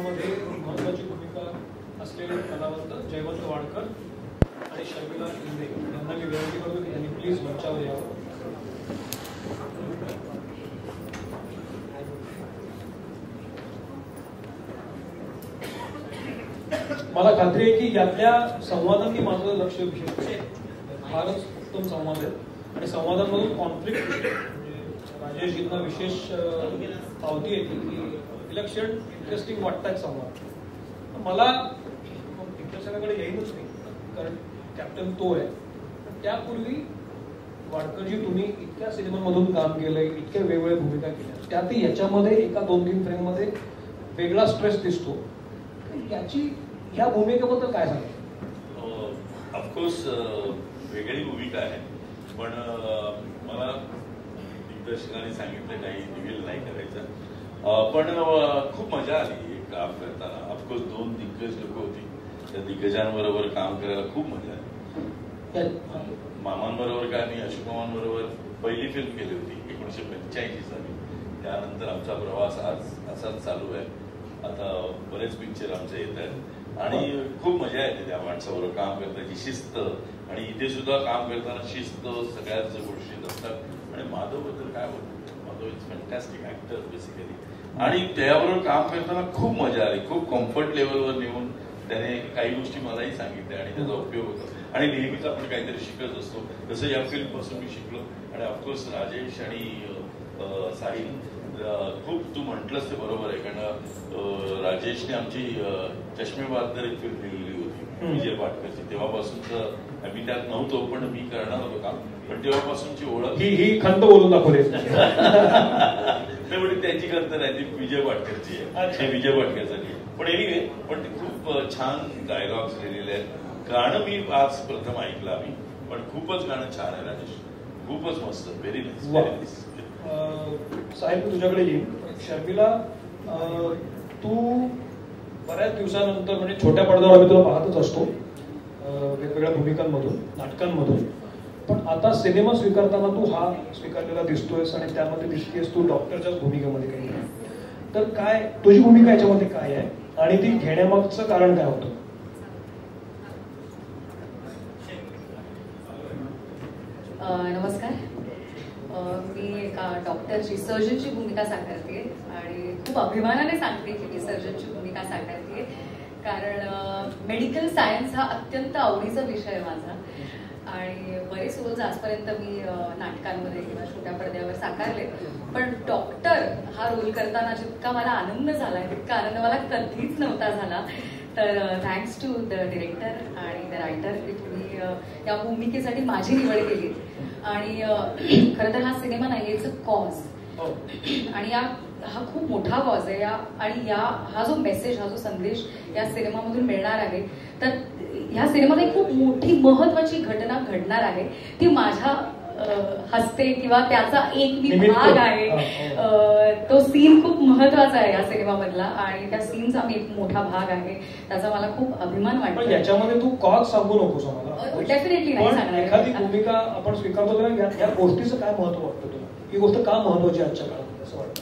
सिनेमामध्ये महत्वाची भूमिका असलेले कलावंत जयवंत वाडकर आणि शर्मिला शिंदे यांना मी विनंती करतो की त्यांनी प्लीज मंचावर यावं. मला खात्री आहे की यातल्या संवादांनी माझं लक्ष विषय फारच उत्तम संवाद आहे. आणि संवादांमधून कॉन्फ्लिक्ट म्हणजे राजेशजींना विशेष पावती येते की विलक्षण इंटरेस्टिंग वाटतात संवाद मला दिग्दर्शकाकडे येईनच नाही कारण कॅप्टन तो आहे. पण त्यापूर्वी वाडकरजी तुम्ही इतक्या सिनेमांमधून काम केलंय इतक्या वेगवेगळ्या भूमिका केल्या. त्यातही याच्यामध्ये एका दोन तीन फ्रेममध्ये वेगळा स्ट्रेस दिसतो. याची ह्या भूमिकेबद्दल काय सांगतो ऑफकोर्स वेगळी भूमिका आहे. पण मला दिग्दर्शकाने सांगितलं काही नाही करायचं. पण खूप मजा आली काम करताना. ऑफकोर्स दोन दिग्गज लोक होती. त्या दिग्गजांबरोबर काम करायला खूप मजा आली. मामांबरोबर का मी अशोक मामांबरोबर पहिली फिल्म केली होती एकोणीशे पंच्याऐंशी साली. त्यानंतर आमचा प्रवास आज असाच चालू आहे. आता बरेच पिक्चर आमचे येत आहेत. आणि खूप मजा येते त्या माणसाबरोबर काम करण्याची शिस्त. आणि इथे सुद्धा काम करताना शिस्त सगळ्याच गोष्टी असतात. आणि माधवबद्दल काय बोलतो इज फॅन्टॅस्टिक ऍक्टर बेसिकली आणि त्याबरोबर काम करताना खूप मजा आली. खूप कम्फर्ट लेवलवर नेऊन त्याने काही गोष्टी मलाही सांगितल्या आणि त्याचा उपयोग होतो. आणि नेहमीच आपण काहीतरी शिकत असतो. जसं या फिल्मपासून मी शिकलो. आणि ऑफकोर्स राजेश आणि साहिल खूप तू म्हटलंस ते बरोबर आहे. कारण राजेशने आमची चष्मेबाद तर एक फिल्म दिली. विजय पाटकरची तेव्हापासूनच मी त्यात नव्हतो पण मी करणार होतो काम. पण तेव्हापासूनची ओळख ही ही खंत बोलून दाखवली. नाही म्हणजे त्याची करता नाही ती विजय पाटकरची आहे. हे विजय पाटकरसाठी. पण एनिवे पण ते खूप छान डायलॉग्स लिहिलेले आहेत. गाणं मी आज प्रथम ऐकलं आम्ही पण खूपच गाणं छान आहे राजेश. खूपच मस्त. व्हेरी नाईस साहेब तुझ्याकडे येईन. शर्मिला अं, तू बऱ्याच दिवसानंतर म्हणजे छोट्या पडद्यावर आम्ही तुला पाहतच असतो वेगवेगळ्या भूमिकांमधून नाटकांमधून. पण आता सिनेमा स्वीकारताना तू हा स्वीकारलेला दिसतोयस आणि त्यामध्ये दिसतेस तू डॉक्टरच्याच भूमिकेमध्ये काही तर काय तुझी भूमिका याच्यामध्ये काय आहे? आणि ती घेण्यामागचं कारण काय होतं? नमस्कार. मी एका डॉक्टरची सर्जनची भूमिका साकारते खूप अभिमानाने सांगते की मी सर्जनची भूमिका साकारते कारण मेडिकल सायन्स हा अत्यंत आवडीचा विषय माझा. आणि बरेच रोज आजपर्यंत मी नाटकांमध्ये किंवा छोट्या पडद्यावर साकारले. पण डॉक्टर हा रोल करताना जितका मला आनंद झाला तितका आनंद मला कधीच नव्हता झाला. तर थँक्स टू द डिरेक्टर आणि द रायटर की तुम्ही या भूमिकेसाठी माझी निवड केली. आणि खरं तर हा सिनेमा नाही इट्स अ कॉज. आणि या हा खूप मोठा कॉज आहे या. आणि या हा जो मेसेज हा जो संदेश या सिनेमामधून मिळणार आहे तर ह्या सिनेमात एक खूप मोठी महत्वाची घटना घडणार आहे. ती माझ्या हस्ते किंवा त्याचा एक मी. भाग आहे. तो सीन खूप महत्त्वाचा आहे या सिनेमामधला. आणि त्या सीनचा मी एक मोठा भाग आहे. त्याचा मला खूप अभिमान वाटतो याच्यामध्ये तू कॉज सांगू नकोस नाही पण सांगणार. एखादी भूमिका आपण स्वीकारतो या गोष्टीचं काय महत्त्व वाटतं तुला? ही गोष्ट का महत्वाची आजच्या काळात?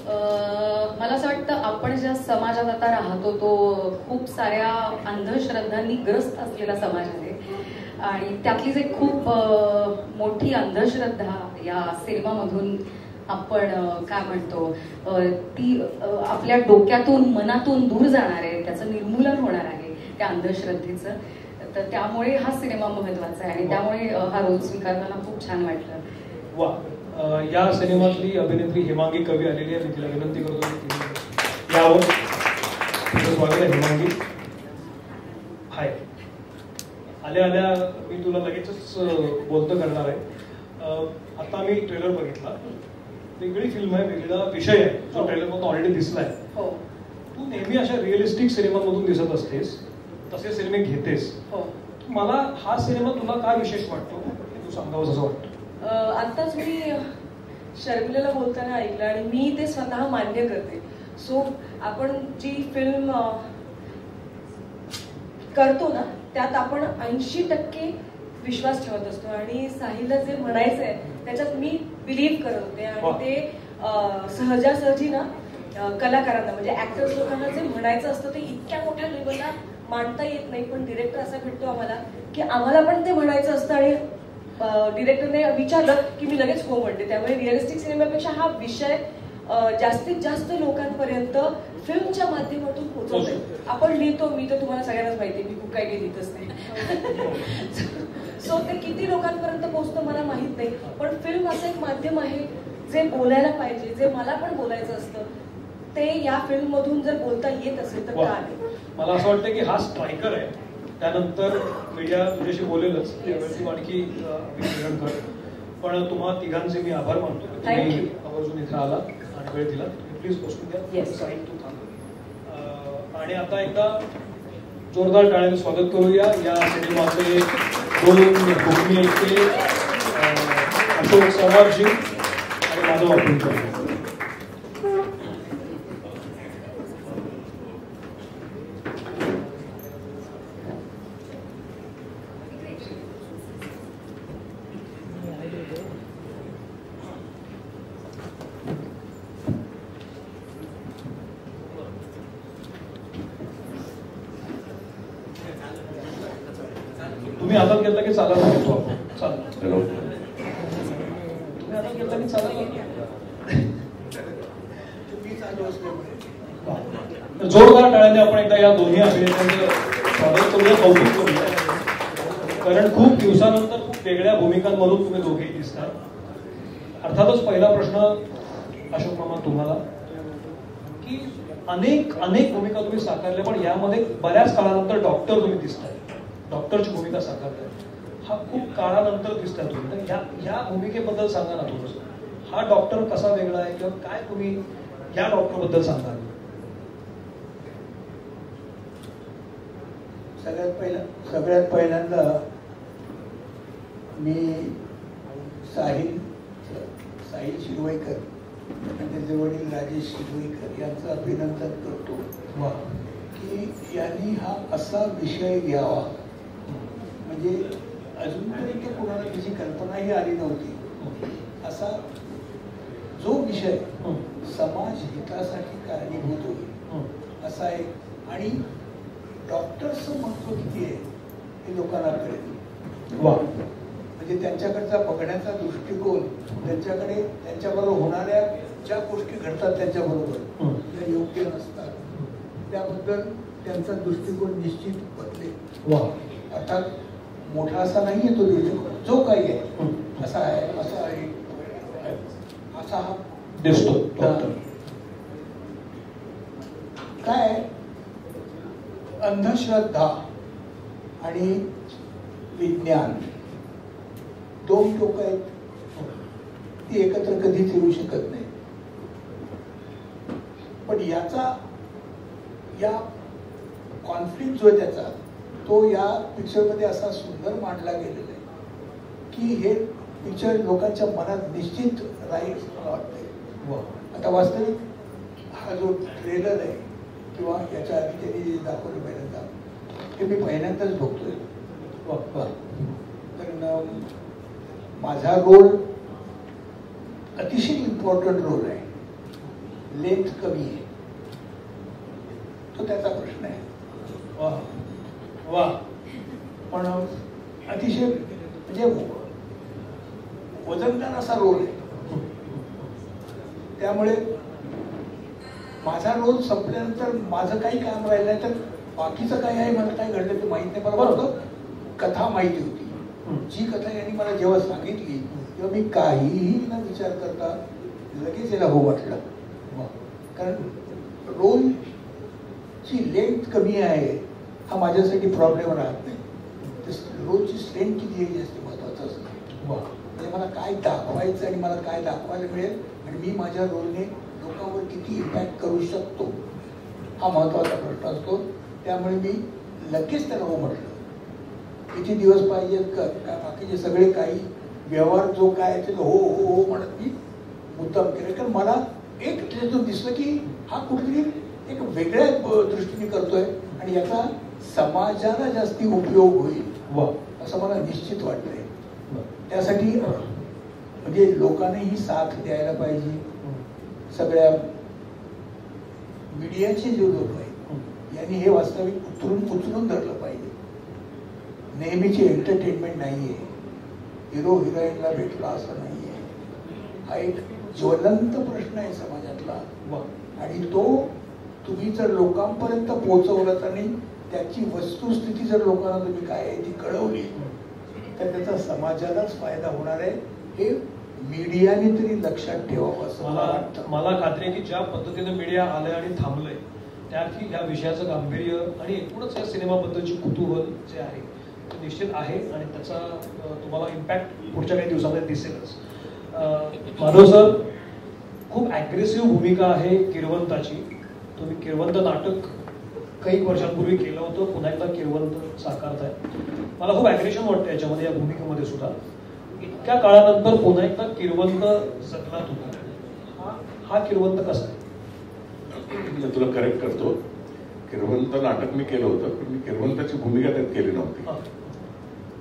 मला असं वाटतं आपण ज्या समाजात आता राहतो तो खूप साऱ्या अंधश्रद्धांनी ग्रस्त असलेला समाज आहे. आणि त्यातलीच एक खूप मोठी अंधश्रद्धा या सिनेमामधून आपण काय म्हणतो ती आपल्या डोक्यातून मनातून दूर जाणार आहे त्याचं निर्मूलन होणार आहे त्या अंधश्रद्धेचं. तर त्यामुळे हा सिनेमा महत्त्वाचा आहे आणि त्यामुळे हा रोल स्वीकारताना खूप छान वाटलं. वा. या सिनेमातली अभिनेत्री हेमांगी कवी आलेली आहे. मी तिला विनंती करतो यावं. तुझं स्वागत आहे हेमांगी. हाय. आल्या आल्या मी तुला लगेचच बोलतं करणार आहे. आता मी ट्रेलर बघितला. वेगळी फिल्म आहे वेगळा विषय आहे. जो ट्रेलर मधून ऑलरेडी दिसलाय. हो. तू नेहमी अशा रिअलिस्टिक सिनेमांमधून दिसत असतेस. तसे सिनेमे घेतेस. हो. मला हा सिनेमा तुला काय विशेष वाटतो? तू सांगावं असं वाटतं. आत्ताच मी शर्मिलेला बोलताना ऐकलं आणि मी ते स्वतः मान्य करते. सो आपण जी फिल्म करतो ना त्यात आपण ऐंशी टक्के विश्वास ठेवत असतो. आणि साहिलला जे म्हणायचंय त्याच्यात मी बिलीव्ह करत होते. आणि ते अं, सहजासहजी ना कलाकारांना म्हणजे ऍक्टर्स लोकांना जे म्हणायचं असतं ते इतक्या मोठ्या लेवलला मांडता येत नाही. पण डिरेक्टर असा भेटतो आम्हाला की आम्हाला पण ते म्हणायचं असतं आणि डिरेक्टरने विचारलं की मी लगेच हो म्हणते. त्यामुळे रिअलिस्टिक सिनेमापेक्षा हा विषय जास्तीत जास्त लोकांपर्यंत फिल्मच्या माध्यमातून पोहोचवतोय. आपण लिहितो मी तर तुम्हाला सगळ्यांनाच माहिती मी खूप काही काही लिहितच नाही. सो ते किती लोकांपर्यंत पोहोचतं मला माहीत नाही. पण फिल्म असं एक माध्यम आहे जे बोलायला पाहिजे जे मला पण बोलायचं असतं ते या फिल्म मधून जर बोलता येत असेल तर वा. का नाही? मला असं वाटतं की हा स्ट्रायकर आहे. त्यानंतर मीडिया तुझ्याशी बोलेलच. त्यावेळी तू आणखी पण तुम्हा तिघांचे मी आभार मानतो. तुम्ही. आवर्जून इथे आला आणि वेळ दिला. प्लीज बसून घ्या Yes. साईड तू थांब आणि आता एकदा जोरदार टाळ्याने स्वागत करूया. या सिनेमाचे दोन अभिनेते अं, अशोक चव्हाणजी आणि माधव अभ्यंकर तुम्ही हातात घेतला की चालायला घेतो आपण चालेल हॅलो. तुम्ही की चालायला जोरदार टाळ्याने आपण एकदा या दोन्ही अभिनेत्यांचं स्वागत करूया कौतुक करूया. कारण खूप दिवसानंतर खूप वेगळ्या भूमिकांमधून तुम्ही दोघेही दिसता. अर्थातच पहिला प्रश्न अशोक मामा तुम्हाला. की अनेक अनेक भूमिका तुम्ही साकारल्या पण यामध्ये बऱ्याच काळानंतर डॉक्टर तुम्ही दिसताय. डॉक्टरची भूमिका साकारताय. हा खूप काळानंतर दिसताय तुम्ही. तर या या भूमिकेबद्दल सांगा ना थोडंसं. हा डॉक्टर कसा वेगळा आहे किंवा काय तुम्ही या डॉक्टरबद्दल सांगाल सगळ्यात पहिला सगळ्यात पहिल्यांदा मी साहिल साहिल शिरवाईकर आणि त्याचे वडील राजेश शिरवाईकर यांचं अभिनंदन करतो की यांनी हा असा विषय घ्यावा म्हणजे अजूनपर्यंत कोणाला त्याची कल्पनाही आली नव्हती. असा जो विषय समाज हितासाठी कारणीभूत होईल. असा आहे आणि डॉक्टर्सचं महत्त्व किती आहे हे लोकांना कळेल. वा. म्हणजे त्यांच्याकडचा बघण्याचा दृष्टिकोन त्यांच्याकडे त्यांच्याबरोबर होणाऱ्या ज्या गोष्टी घडतात त्यांच्याबरोबर. त्या योग्य नसतात. त्याबद्दल त्यांचा दृष्टिकोन निश्चित बदलेल. वा. अर्थात मोठा असा नाही आहे तो दृष्टिकोन जो काही आहे. असा आहे. असा आहे. असा हा दिसतो. काय अंधश्रद्धा आणि विज्ञान. दोन लोक आहेत. ती एकत्र कधीच येऊ शकत नाही. पण याचा या कॉन्फ्लिक्ट जो आहे त्याचा तो या पिक्चरमध्ये असा सुंदर मांडला गेलेला आहे की हे पिक्चर लोकांच्या मनात निश्चित राहील मला वाटतंय. वा. आता वास्तविक हा जो ट्रेलर आहे किंवा याच्या आधी त्यांनी जे दाखवलं पहिल्यांदा ते मी पहिल्यांदाच बघतोय. कारण माझा रोल अतिशय इम्पॉर्टंट रोल आहे. लेंथ कमी आहे. तो त्याचा प्रश्न आहे. वा. पण अतिशय म्हणजे वजनदार असा रोल आहे. त्यामुळे माझा रोल संपल्यानंतर माझं काही काम राहिलं नाही तर बाकीचं काय आहे मला काय घडलं ते माहीत नाही. मला फक्त कथा माहिती होती. जी कथा यांनी मला जेव्हा सांगितली तेव्हा मी काहीही न विचार करता लगेच याला हो म्हटलं वा. कारण रोलची लेंथ कमी आहे. हा माझ्यासाठी प्रॉब्लेम राहत नाही. रोलची स्ट्रेंथ किती आहे जास्त महत्वाचं असतं. म्हणजे मला काय दाखवायचं आणि मला काय दाखवायला मिळेल आणि मी माझ्या रोलने लोकांवर किती इम्पॅक्ट करू शकतो हा महत्त्वाचा प्रश्न असतो. त्यामुळे मी लगेच त्याला हो म्हटलं. किती दिवस पाहिजेत का? काय बाकीचे सगळे काही व्यवहार जो काय आहे ते हो हो हो म्हणत मी मुद्दाम केलं. कारण मला एक त्याच्यातून दिसलं की हा कुठेतरी एक वेगळ्या दृष्टीने करतोय आणि याचा समाजाला जास्ती उपयोग होईल. वा. असं मला निश्चित वाटतंय. त्यासाठी म्हणजे लोकांनीही साथ द्यायला पाहिजे. सगळ्या मीडियाचे जे लोक आहेत यांनी हे वास्तविक उतरून उचलून धरलं पाहिजे. नेहमीची एंटरटेनमेंट नाहीये. हिरो हिरोईनला भेटला असं नाहीये. हा एक ज्वलंत प्रश्न आहे समाजातला. आणि तो तुम्ही जर लोकांपर्यंत पोहोचवलं आणि त्याची वस्तुस्थिती जर लोकांना तुम्ही काय आहे ती कळवली तर त्याचा समाजालाच फायदा होणार आहे. हे मीडियाने तरी लक्षात ठेवावं असं मला मला वाटतं. मला खात्री आहे की ज्या पद्धतीने मीडिया आलंय आणि थांबलंय त्यात या विषयाचं गांभीर्य आणि एकूणच या सिनेमाबद्दलची कुतूहल जे आहे ते निश्चित आहे आणि त्याचा तुम्हाला इम्पॅक्ट पुढच्या काही दिवसामध्ये दिसेलच. माधव सर खूप अग्रेसिव्ह भूमिका आहे किरवंताची. तुम्ही किरवंत नाटक काही वर्षांपूर्वी केलं होतं पुन्हा एकदा किरवंत साकारताय. मला खूप अग्रेशन वाटतं याच्यामध्ये या भूमिकेमध्ये सुद्धा. इतक्या काळानंतर पुन्हा एकदा किरवंत जगला तुम्ही. हा किरवंत कसा आहे? मी तुला करेक्ट करतो. किरवंत नाटक मी केलं होतं पण मी किरवंताची भूमिका त्यात केली नव्हती.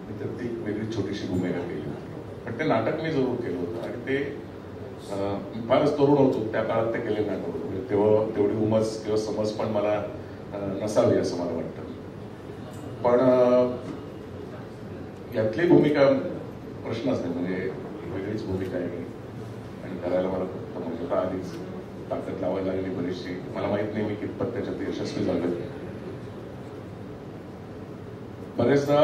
मी त्यात ती वेगळी छोटीशी भूमिका केली होती. पण ते नाटक मी जरूर केलं होतं आणि ते फारच तरुण होतो. त्या काळात ते केले नाटक होतं. म्हणजे तेव्हा तेवढी उमज किंवा समज पण मला नसावी असं मला वाटतं. पण यातली भूमिका प्रश्नच नाही म्हणजे वेगळीच भूमिका आहे. आणि करायला मला खूप म्हणजे आता आधीच ताकद लावायला लागली बरीचशी. मला माहीत नाही मी कितपत त्याच्यात यशस्वी झालो बरेचदा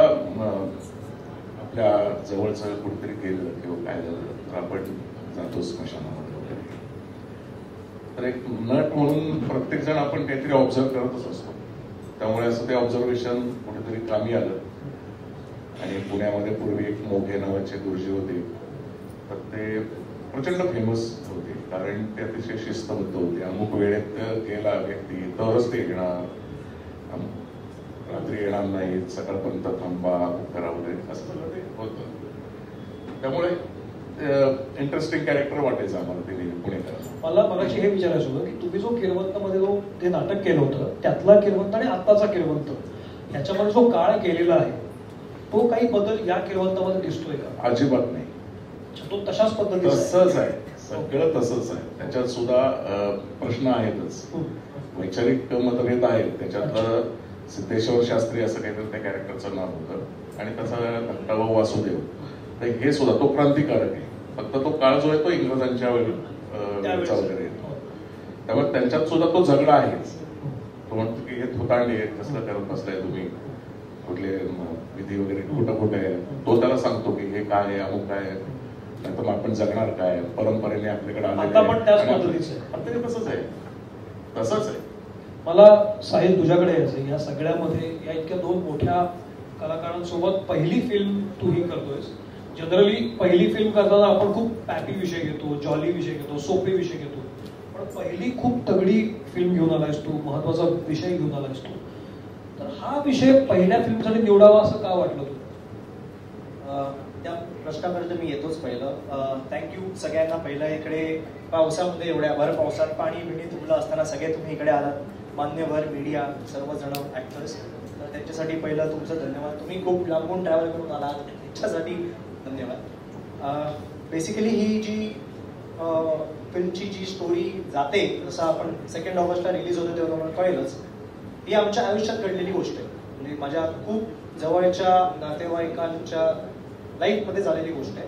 आपल्या जवळचं कुठेतरी गेलं किंवा काय झालं तर आपण जातो स्मशानामध्ये तर एक नट म्हणून प्रत्येक जण आपण काहीतरी ऑब्झर्व करतच असतो. त्यामुळे असं ते ऑब्झर्वेशन कुठेतरी कामी आलं. आणि पुण्यामध्ये पूर्वी एक मोघे नावाचे गुरुजी होते. तर ते प्रचंड फेमस होते. कारण ते अतिशय शिस्तबद्ध होते. अमुक वेळेत गेला व्यक्ती तरच ते येणार. रात्री येणार नाही सकाळपर्यंत थांबा करा वगैरे असं ते होतं. त्यामुळे इंटरेस्टिंग कॅरेक्टर वाटायचं आम्हाला ते पुणेकर मला मगाशी हे विचारायचं होतं की तुम्ही जो किरवंत मध्ये जो ते नाटक केलं होतं त्यातला किरवंत आणि आत्ताचा किरवंत ह्याच्यामध्ये जो काळ केलेला आहे तो काही बदल या किरवंतामध्ये दिसतोय का? अजिबात नाही. तो तशाच पद्धतीचा आहे. तसंच आहे. सगळं तसंच आहे. त्याच्यात सुद्धा प्रश्न आहेतच. वैचारिक मतभेद आहेत. त्याच्यातलं सिद्धेश्वर शास्त्री असं काहीतरी त्या कॅरेक्टरचं नाव होतं. आणि त्याचा भाऊ वासुदेव. तर हे सुद्धा तो क्रांतिकारक आहे. फक्त तो काळ जो आहे तो इंग्रजांच्या वेळी त्यामुळे त्यांच्यात सुद्धा तो झगडा आहेच. तो म्हणतो की हे थोतांडे आहेत, कसलं करत बसलाय तुम्ही? कुठले विधी वगैरे कुठं कुठे आहे? तो त्याला सांगतो की हे काय आहे अमुक काय आहे? नाही तर मग आपण जगणार काय परंपरेने आपल्याकडे ते तसंच आहे. तसंच आहे. मला साहिल तुझ्याकडे यायचं या सगळ्यामध्ये या इतक्या दोन मोठ्या कलाकारांसोबत पहिली फिल्म तू ही करतोयस. जनरली पहिली फिल्म करताना आपण खूप पॅपी विषय घेतो जॉली विषय घेतो सोपे विषय घेतो. पण पहिली खूप तगडी फिल्म घेऊन आला असतो महत्त्वाचा विषय घेऊन आला असतो तर हा विषय पहिल्या फिल्मसाठी निवडावा असं का वाटलं त्या प्रश्नापर्यंत मी येतोच पहिलं. थँक्यू सगळ्यांना. पहिलं इकडे पावसामध्ये एवढ्या भर पावसात पाणी बिणी तुमलं असताना सगळे तुम्ही इकडे आलात. मान्यवर मीडिया सर्वजण ऍक्टर्स त्याच्यासाठी पहिलं तुमचा धन्यवाद. तुम्ही खूप लांबून ट्रॅव्हल करून आलात. त्याच्यासाठी धन्यवाद. बेसिकली ही जी फिल्मची जी स्टोरी जाते जसं आपण सेकंड ऑगस्टला रिलीज होतो तेव्हा तुम्हाला कळेलच ही आमच्या आयुष्यात घडलेली गोष्ट आहे. म्हणजे माझ्या खूप जवळच्या नातेवाईकांच्या लाईफमध्ये झालेली गोष्ट आहे.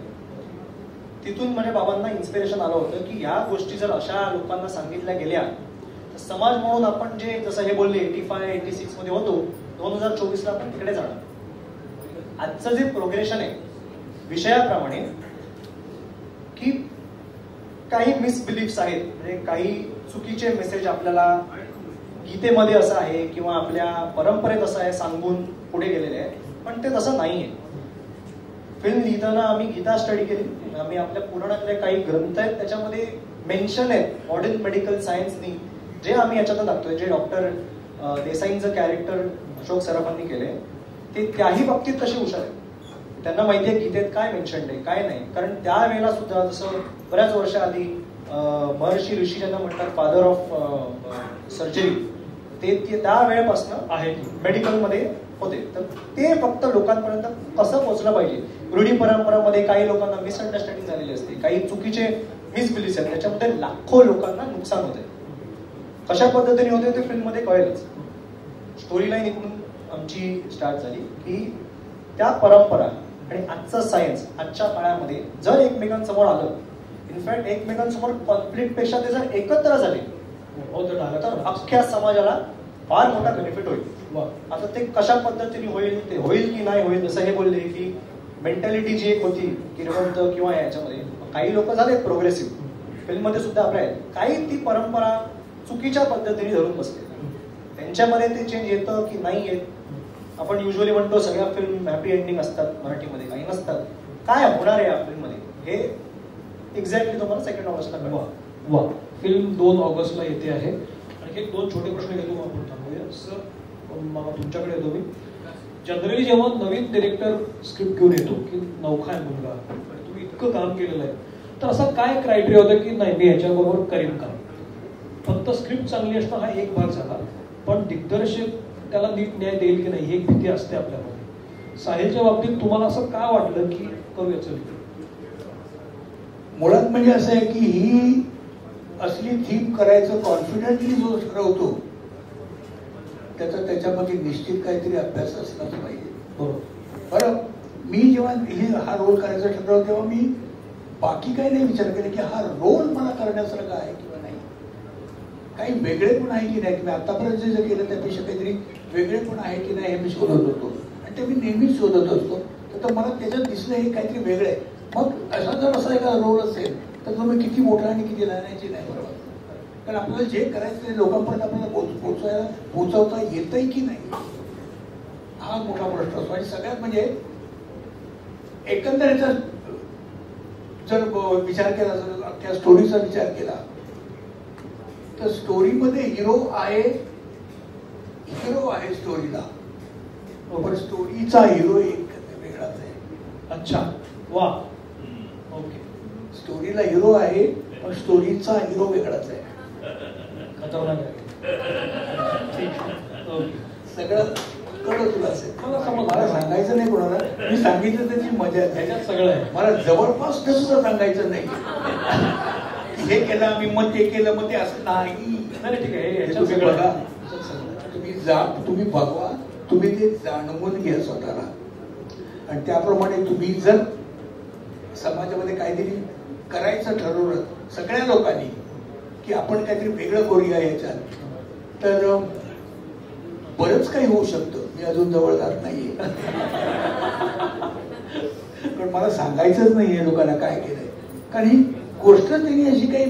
तिथून माझ्या बाबांना इन्स्पिरेशन आलं होतं की ह्या गोष्टी जर अशा लोकांना सांगितल्या गेल्या तर समाज म्हणून आपण जे जसं हे बोलले एटी फाय एटी सिक्समध्ये होतो दोन हजार चोवीसला आपण तिकडे जाणार. आजचं जे प्रोग्रेशन आहे विषयाप्रमाणे की काही मिसबिलीफ्स आहेत म्हणजे काही चुकीचे मेसेज आपल्याला गीतेमध्ये असं आहे किंवा आपल्या परंपरेत असं आहे सांगून पुढे गेलेले आहे पण ते तसं नाही आहे. फिल्म लिहिताना आम्ही गीता स्टडी केली. आम्ही आपल्या पुराणातले काही ग्रंथ आहेत त्याच्यामध्ये मेन्शन आहेत मॉडर्न मेडिकल सायन्सनी जे आम्ही याच्यात दाखतोय जे डॉक्टर देसाईंचं कॅरेक्टर अशोक सराफांनी केले ते त्याही बाबतीत कसे हुशार आहेत. त्यांना माहिती आहे गीतेत काय मेन्शन आहे काय नाही. कारण त्यावेळेला सुद्धा जसं बऱ्याच वर्षाआधी महर्षी ऋषी ज्यांना म्हणतात फादर ऑफ सर्जरी ते ते त्या वेळेपासून आहे मेडिकलमध्ये होते. तर ते फक्त लोकांपर्यंत कसं पोहोचलं पाहिजे? रूढी परंपरामध्ये काही लोकांना मिसअंडरस्टँडिंग झालेली असते काही चुकीचे मिसबिलीफ आहेत त्याच्यामध्ये लाखो लोकांना नुकसान होते कशा पद्धतीने होते ते फिल्ममध्ये कळेलच. स्टोरी लाईन इकडून आमची स्टार्ट झाली की त्या परंपरा आणि आजचा सायन्स आजच्या काळामध्ये जर एकमेकांसमोर आलं इनफॅक्ट एकमेकांसमोर कॉन्फ्लिक्टपेक्षा ते जर एकत्र झाले हो तर अख्ख्या समाजाला फार मोठा बेनिफिट होईल. आता ते कशा पद्धतीने होईल ते होईल की नाही होईल जसं हे बोलले की मेंटॅलिटी जी एक होती किरवंत किंवा याच्यामध्ये काही लोक झाले प्रोग्रेसिव्ह फिल्ममध्ये सुद्धा आपल्या आहेत. काही ती परंपरा चुकीच्या पद्धतीने धरून बसले त्यांच्यामध्ये ते चेंज येतं की नाही येत? आपण युजली म्हणतो सगळ्या फिल्म हॅपी एंडिंग असतात मराठीमध्ये काही नसतात. काय होणार आहे या फिल्ममध्ये हे एक्झॅक्टली तुम्हाला सेकंड ऑगस्टला वा वा. फिल्म दोन ऑगस्टला येते आहे. आणि एक दोन छोटे प्रश्न घेतो मग आपण. थांबूया. सर तुमच्याकडे येतो मी. जनरली जेव्हा नवीन डिरेक्टर स्क्रिप्ट घेऊन येतो की नौखा आहे मुलगा आणि तुम्ही इतकं काम केलेलं आहे तर असा काय क्रायटेरिया होता की नाही मी याच्याबरोबर करीन काम? फक्त स्क्रिप्ट चांगली असणं हा एक भाग झाला पण दिग्दर्शक त्याला नीट न्याय देईल की नाही ही एक भीती असते आपल्यामध्ये. साहिलच्या बाबतीत तुम्हाला असं का वाटलं की करूया चल मुळात म्हणजे असं आहे की ही असली थीम करायचं कॉन्फिडेंटली जो ठरवतो त्याचा त्याच्यामध्ये निश्चित काहीतरी अभ्यास असलाच पाहिजे. बरोबर. बरं मी जेव्हा हे हा रोल करायचा ठरवलं तेव्हा मी बाकी काही नाही विचार केला की हा रोल मला करण्यासारखा आहे किंवा काही वेगळे पण आहे की नाही? किंवा आतापर्यंत जे केलं त्यापेक्षा काहीतरी वेगळे पण आहे की नाही हे मी शोधत होतो. आणि ते मी नेहमीच शोधत असतो. तर मला त्याच्यात दिसलं हे काहीतरी वेगळं आहे. मग असा जर असा एखादा रोल असेल तर तुम्ही किती मोठा आणि किती लहान आहे नाही बरोबर कारण आपल्याला जे करायचं ते लोकांपर्यंत आपल्याला पोच पोचवायला पोचवता येतंय की नाही? हा मोठा प्रश्न असतो. आणि सगळ्यात म्हणजे एकंदरीत जर विचार केला जर त्या स्टोरीचा विचार केला तर स्टोरीमध्ये हिरो आहे हिरो आहे स्टोरीला पण स्टोरीचा हिरो एक वेगळाच आहे. अच्छा वा. ओके स्टोरीला हिरो आहे पण स्टोरीचा हिरो वेगळाच आहे. खतरनाक सगळं कळलं तुला असेल. मला सांगायचं नाही कोणाला. मी सांगितलं त्याची मजा आहे. ह्याच्यात सगळं आहे. मला जवळपास सुद्धा सांगायचं नाही. हे केलं आम्ही मग ते केलं मग ते असं नाही. ठीक आहे. बघा. तुम्ही जा तुम्ही बघवा तुम्ही ते जाणवून घ्या स्वतःला. आणि त्याप्रमाणे तुम्ही जर समाजामध्ये काहीतरी करायचं ठरवलं सगळ्या लोकांनी की आपण काहीतरी वेगळं करूया याच्यात तर बरंच काही होऊ शकतं. मी अजून जवळ जात नाहीये. पण मला सांगायचंच नाहीये लोकांना काय केलंय. कारण ही गोष्ट त्यांनी अशी काही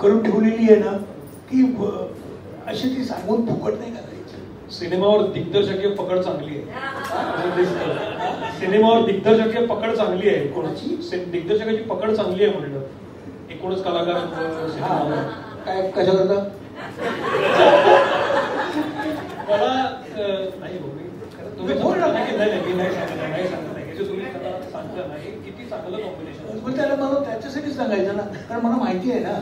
करून ठेवलेली आहे ना की अशी ती सांगून फुकट नाही करायची. सिनेमावर दिग्दर्शकीय पकड चांगली आहे. सिनेमावर दिग्दर्शकीय पकड चांगली आहे. कोणाची? दिग्दर्शकाची पकड चांगली आहे म्हणलं. एकूणच सिनेमावर. काय कशा करता मला नाही तुम्ही की नाही नाही, मी नाही सांगत नाही सांगत. जे तुम्ही आता सांगता ना किती चांगलं कॉम्बिनेशन पण त्याला मला त्याच्यासाठी सांगायचं ना कारण मला माहिती आहे ना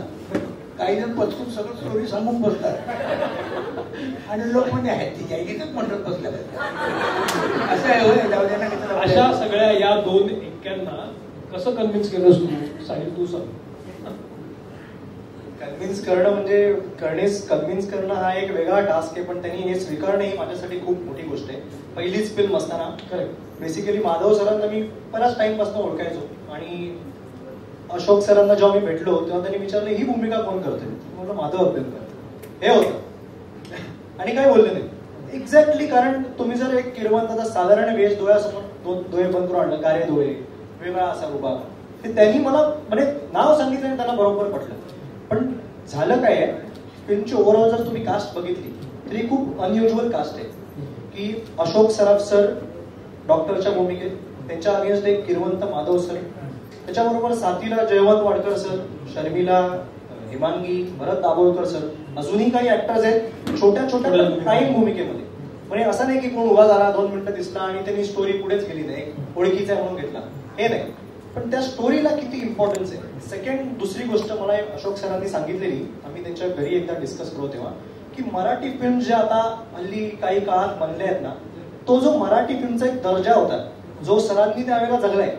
काही जण पचकून सगळं स्टोरी सांगून बसतात. आणि लोक म्हणजे आहेत ती जायगीतच म्हणत बसल्या असं आहे अशा सगळ्या या दोन एक्क्यांना कसं कन्व्हिन्स केलंस तू? साहिल तू सांग. कन्व्हिन्स करणं म्हणजे करणेस कन्व्हिन्स करणं हा एक वेगळा टास्क आहे पण त्यांनी हे स्वीकारणं ही माझ्यासाठी खूप मोठी गोष्ट आहे. पहिलीच फिल्म असताना करेक्ट बेसिकली माधव सरांना मी बऱ्याच टाइमपासून ओळखायचो. आणि अशोक सरांना जेव्हा मी भेटलो तेव्हा त्यांनी विचारलं ही भूमिका कोण करते? म्हटलं माधव अभ्यंकर हे होतं. आणि काय बोलले नाही. एक्झॅक्टली कारण तुम्ही जर एक किरवंत आता साधारण वेश डोळ्यासमोर दोन डोळे बंद करून आणलं गारे डोळे वेगळा असा उभा. ते त्यांनी मला म्हणजे नाव सांगितलं आणि त्यांना बरोबर पटलं. पण झालं काय आहे फिल्मची ओव्हरऑल जर तुम्ही कास्ट बघितली तरी खूप अनयुज्युअल कास्ट आहे. की अशोक सराफ सर डॉक्टरच्या भूमिकेत त्यांच्या अगेन्स्ट एक किरवंत माधव सर त्याच्याबरोबर साथीला जयवंत वाडकर सर शर्मिला हिमांगी भरत दाभोळकर सर अजूनही काही ऍक्टर्स आहेत छोट्या छोट्या टाईम भूमिकेमध्ये. म्हणजे असं नाही की कोण उभा झाला दोन मिनिटं दिसला आणि त्यांनी स्टोरी पुढेच गेली नाही ओळखीचा म्हणून घेतला. हे नाही. पण त्या स्टोरीला किती इम्पॉर्टन्स आहे. सेकंड दुसरी गोष्ट मला अशोक सरांनी सांगितलेली आम्ही त्यांच्या घरी एकदा डिस्कस करू तेव्हा. की मराठी फिल्म ज्या आता हल्ली काही काळात बनल्या आहेत ना तो जो मराठी फिल्मचा एक दर्जा होता जो सरांनी त्यावेळेला जगलाय.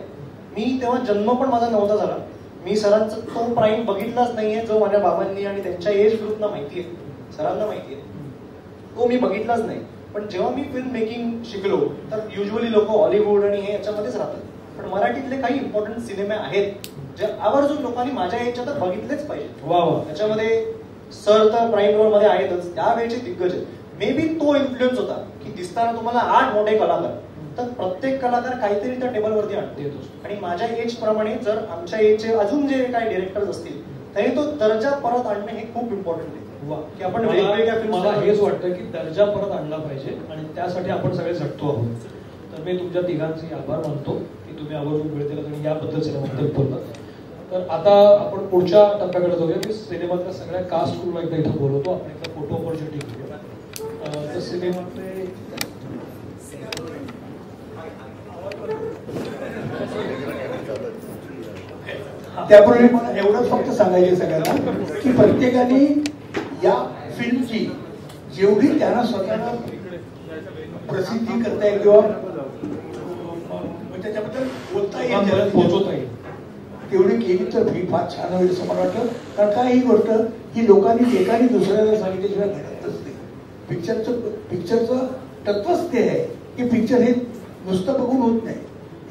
मी तेव्हा जन्म पण माझा नव्हता झाला. मी सरांचा तो प्राईम बघितलाच नाहीये जो माझ्या बाबांनी आणि त्यांच्या एज ग्रुपना माहिती आहे सरांना माहिती आहे तो मी बघितलाच नाही. पण जेव्हा मी फिल्म मेकिंग शिकलो तर युजली लोक हॉलिवूड आणि हे याच्यामध्येच राहतात. पण मराठीतले काही इम्पॉर्टंट सिनेमे आहेत जे आवर्जून लोकांनी माझ्या याच्या तर बघितलेच पाहिजे वा वा. त्याच्यामध्ये सर तर प्राईम रोलमध्ये आहेतच. त्यावेळेचे दिग्गज आहेत. मे बी तो इन्फ्लुएन्स होता की दिसताना तुम्हाला आठ मोठे कलाकार तर प्रत्येक कलाकार काहीतरी त्या टेबलवरती आणतो. देतो. आणि माझ्या एज प्रमाणे जर आमच्या एजचे अजून जे काही डिरेक्टर्स असतील तरी तो दर्जा परत आणणे हे खूप इम्पॉर्टंट आहे. की आपण मला- हेच वाटतं की दर्जा परत आणला पाहिजे आणि त्यासाठी आपण सगळे झटतो आहोत. तर मी तुमच्या तिघांचे आभार मानतो की तुम्ही आवर्जून वेळ दिला आणि याबद्दल बोललात तर आता आपण पुढच्या टप्प्याकडे जाऊया. की सिनेमातल्या सगळ्या कास्ट क्रूला एकदा इथं बोलवतो. आपण एकदा फोटो ऑपॉर्च्युनिटी घेऊया. तर सिनेमातले त्यापूर्वी मला एवढंच फक्त सांगायचे सगळ्यांना की प्रत्येकाने या फिल्मची जेवढी त्यांना स्वतःला प्रसिद्धी करता येईल किंवा त्याच्याबद्दल बोलता येईल. पोहोचवता येईल. तेवढी केली तर ही फार छान होईल असं मला वाटलं कारण काय ही गोष्ट? ही लोकांनी एकाने दुसऱ्याला सांगितल्याशिवाय घडत नसते पिक्चरचं पिक्चरचं तत्वच ते आहे की पिक्चर हे नुसतं बघून होत नाही.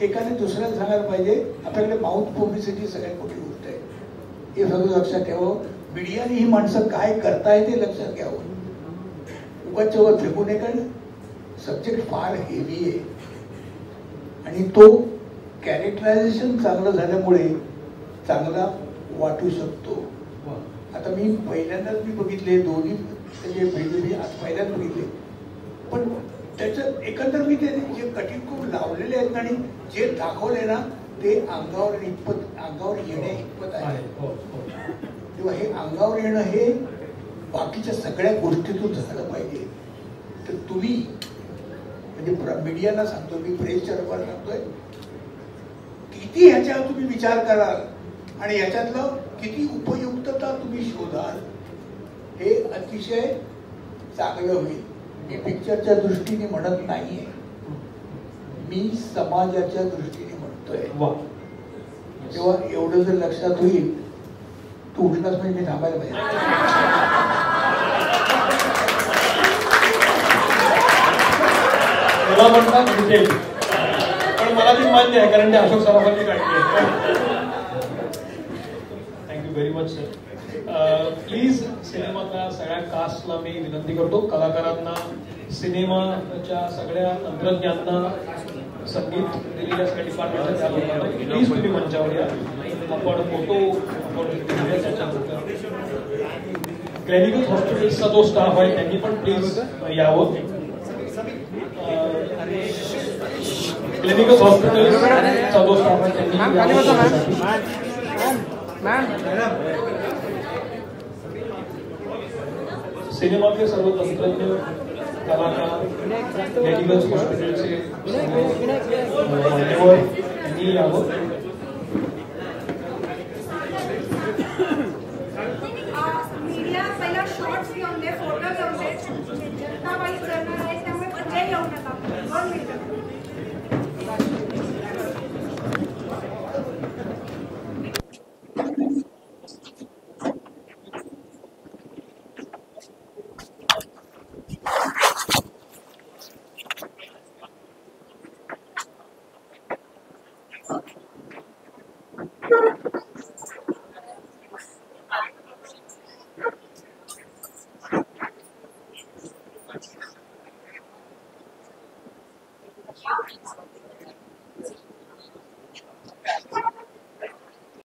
एकाने दुसऱ्याला सांगायला पाहिजे आपल्याकडे माउथ पब्लिसिटी सगळ्यात मोठी गोष्ट आहे. हे सगळं लक्षात ठेवावं. मीडियाने ही माणसं काय करताय ते लक्षात घ्यावं. उगाच फेकू नये कारण सब्जेक्ट फार हेवी आहे. आणि तो कॅरेक्टरायझेशन चांगलं झाल्यामुळे चांगला वाटू शकतो. आता मी पहिल्यांदाच मी बघितले दोन्ही त्याचे व्हिडिओ मी आज पहिल्यांदा बघितले. पण त्याच्यात एकंदर मी ते जे कठीण खूप लावलेले आहेत आणि जे दाखवले ना ते अंगावर इतपत अंगावर येणे इतपत आहे. हो हो. तेव्हा हे अंगावर येणं हे बाकीच्या सगळ्या गोष्टीतून झालं पाहिजे. तर तुम्ही म्हणजे मीडियाला सांगतो मी प्रेसच्या रूपात सांगतोय किती ह्याच्यावर तुम्ही विचार कराल? आणि ह्याच्यातलं किती उपयुक्तता तुम्ही शोधाल हे अतिशय चांगलं होईल. मी पिक्चरच्या दृष्टीने म्हणत नाहीये. मी समाजाच्या दृष्टीने म्हणतोय. तेव्हा एवढं जर लक्षात होईल तू उठलास म्हणजे मी थांबायला पाहिजे. म्हणतात मला ती मान्य आहे कारण ते अशोक सराफांनी काढली आहे. Thank you very much sir please सिनेमातल्या सगळ्या कास्टला मी विनंती करतो. कलाकारांना सिनेमाच्या सगळ्या तंत्रज्ञांना संगीत दिलेल्या सगळ्या डिपार्टमेंटच्या त्या लोकांना प्लीज तुम्ही मंचावर या. आपण फोटो त्याच्यानंतर क्लिनिकल हॉस्पिटल्सचा जो स्टाफ आहे त्यांनी पण प्लीज यावं. क्लिनिकल हॉस्पिटलचा जो स्टाफ आहे त्यांनी यावं. सिनेमातले सर्व तंत्रज्ञ कलाकार मेडिकल हॉस्पिटलचे सर्व मान्यवर यांनी यावं मीडिया पहिला शॉर्ट्स घेऊन दे फोटो घेऊन